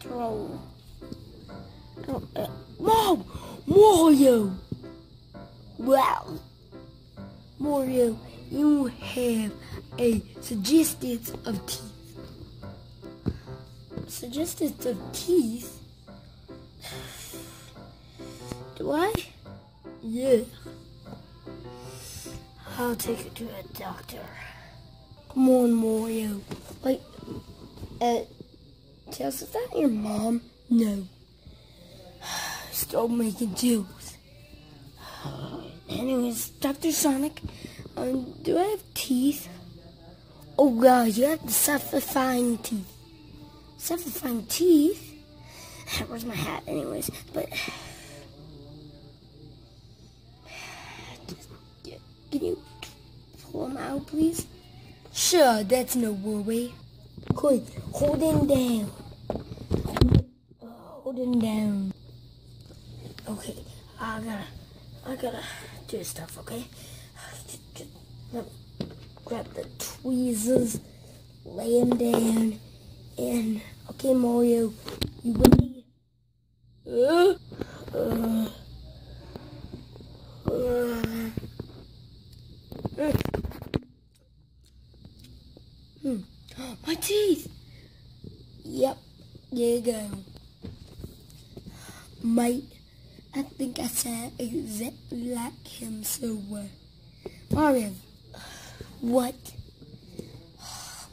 throw. Mom! Mario! Wow. Mario, you have a suggestions of teeth. Suggestions of teeth? Do I? Yeah. I'll take you to a doctor. Come on, Mario. Wait. Uh, Tails, is that your mom? No. Stop making jokes. Anyways, Dr. Sonic, um, do I have teeth? Oh god, you have the satisfying teeth. Satisfying teeth? Where's my hat anyways? But can you pull them out please? Sure, that's no worry. Good, hold him down. Hold him down. Okay, I gotta, I gotta do stuff, okay? Just, just grab the tweezers, lay him down, and, okay, Mario, you ready? Uh, uh, uh. Hmm. My teeth! Yep, there you go. Mate, I think I sound exactly like him, so, uh, Mario, what?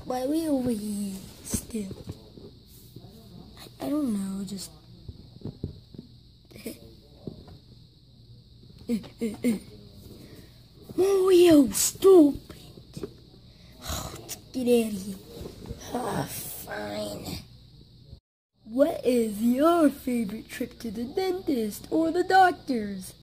Why are we over here still? I, I don't know, just... Mario, it! let's get out of here. Ah, fine. Is your favorite trip to the dentist or the doctor's?